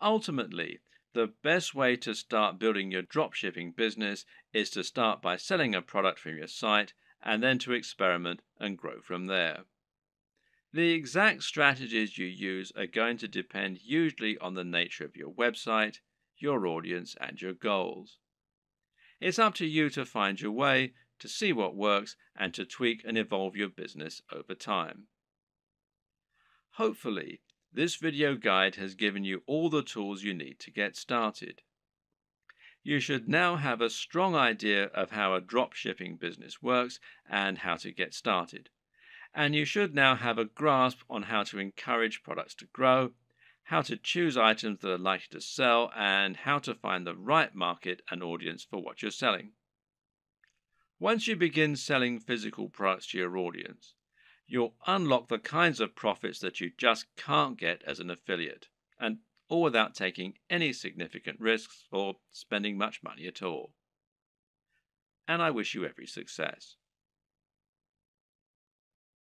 Ultimately, the best way to start building your dropshipping business is to start by selling a product from your site and then to experiment and grow from there. The exact strategies you use are going to depend hugely on the nature of your website, your audience, and your goals. It's up to you to find your way, to see what works, and to tweak and evolve your business over time. Hopefully, this video guide has given you all the tools you need to get started. You should now have a strong idea of how a dropshipping business works and how to get started and you should now have a grasp on how to encourage products to grow, how to choose items that are likely to sell, and how to find the right market and audience for what you're selling. Once you begin selling physical products to your audience, you'll unlock the kinds of profits that you just can't get as an affiliate, and all without taking any significant risks or spending much money at all. And I wish you every success.